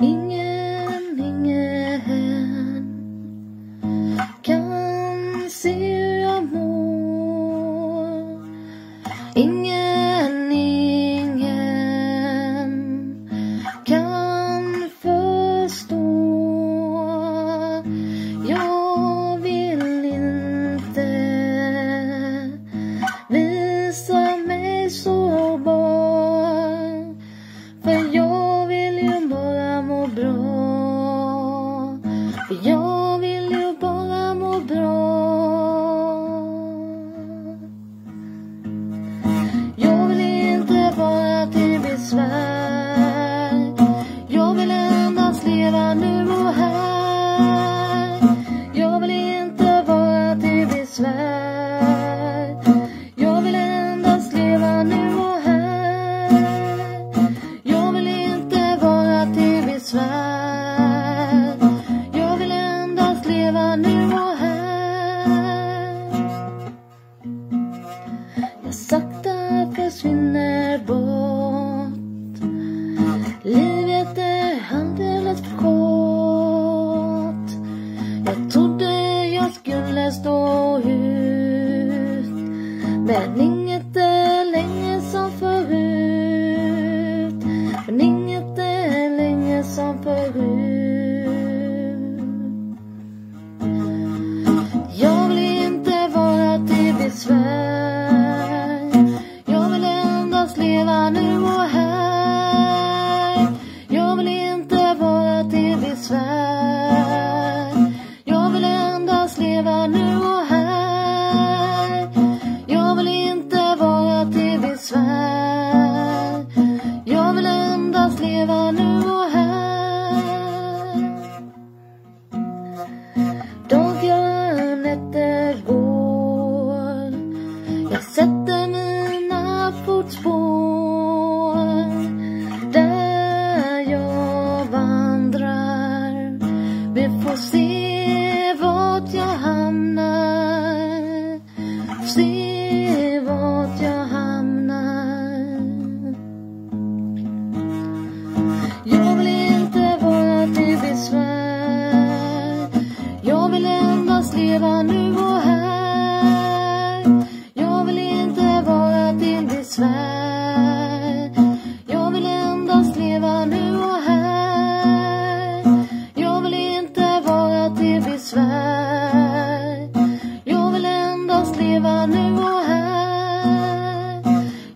Ingen, ingen kan se hur jag mår. Ingen, besvär. Jag vill endast leva nu och här. Jag sakta försvinner bort. Livet är alldeles för kort. Jag trodde jag skulle stå ut. Men inget är länge som förut. Som förut. Jag vill inte vara till besvär. Jag vill endast leva nu och här. Jag vill inte vara till besvär. Jag vill endast leva nu och här. Jag vill inte vara till besvär. Jag vill endast leva nu fotspår där jag vandrar. Vi får se vart jag hamnar. Se vart jag hamnar. Jag vill inte vara till besvär. Jag vill endast leva nu besvär. Jag vill endast leva nu och här. Jag vill inte vara till besvär. Jag vill endast leva nu och här.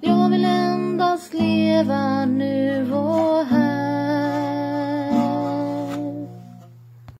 Jag vill endast leva nu och här.